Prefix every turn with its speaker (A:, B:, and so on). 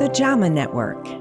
A: the JAMA Network.